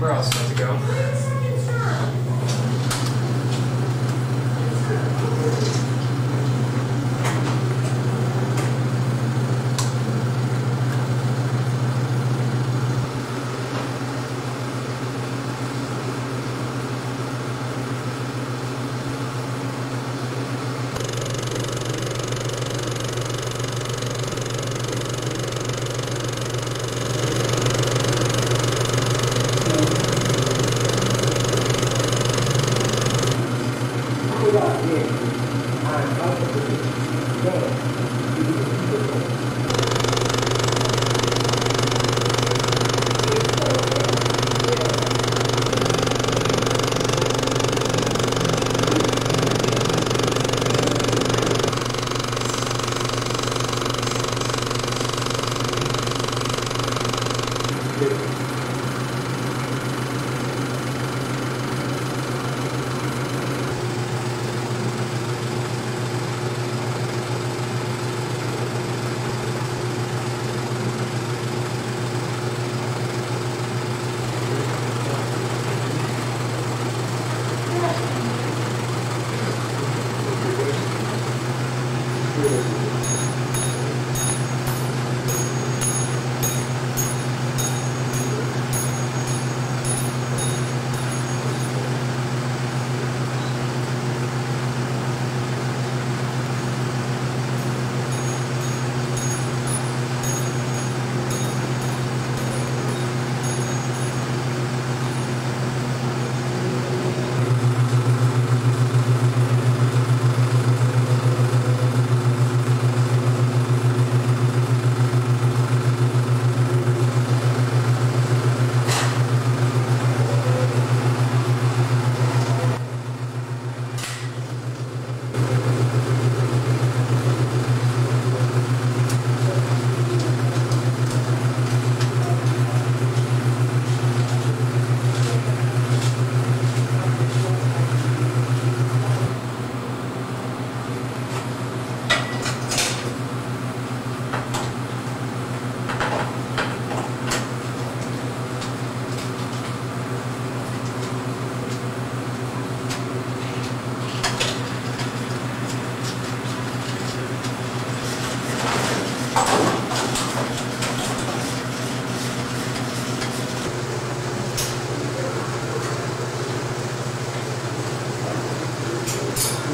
We're all set to go.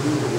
do